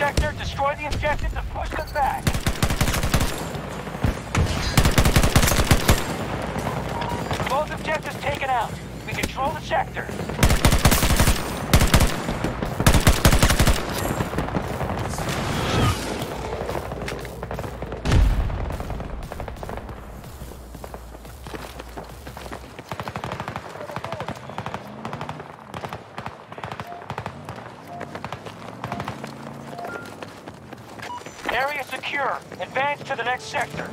Sector, destroy the objectives, and push them back. Both objectives taken out. We control the sector. Area secure. Advance to the next sector.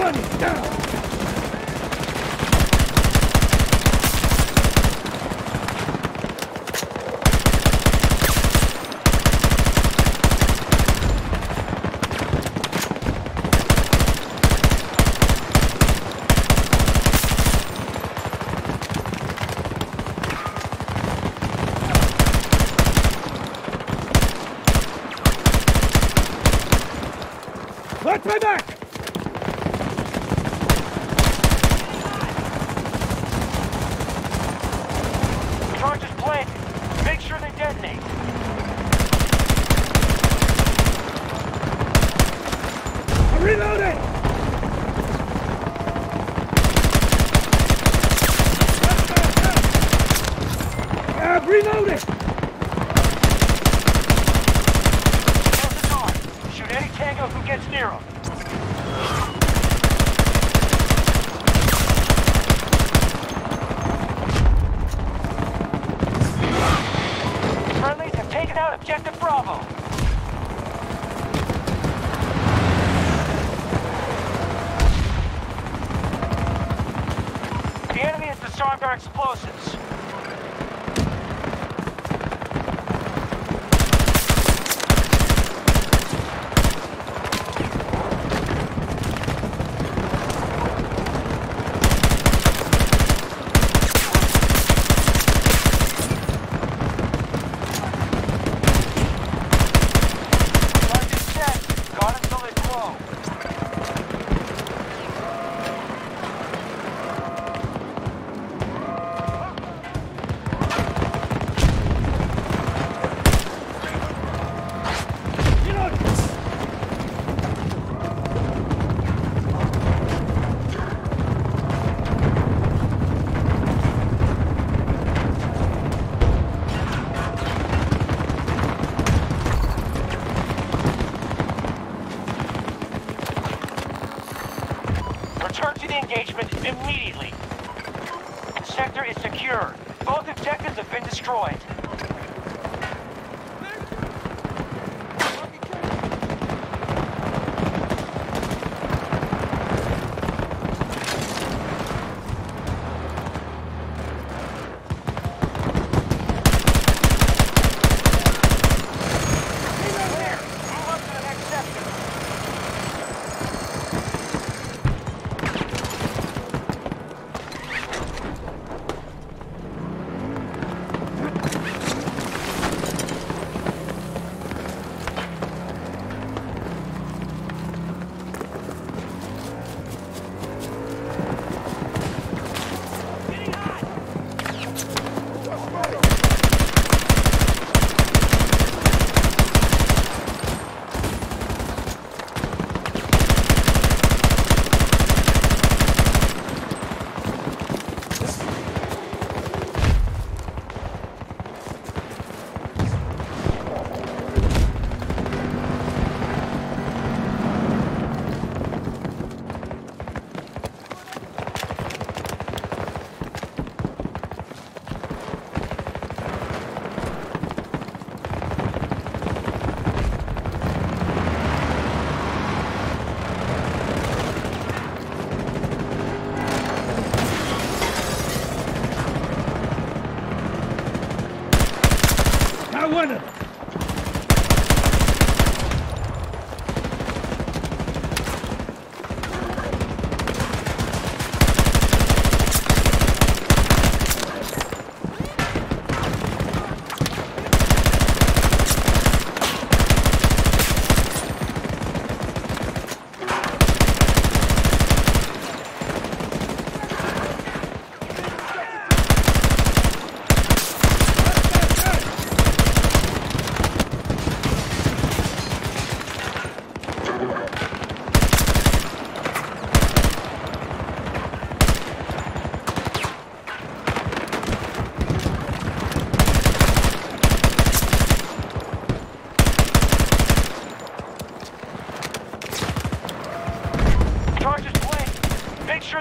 Watch I'm engagement immediately. Sector is secure. Both objectives have been destroyed.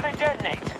secure the detonate.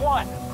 one.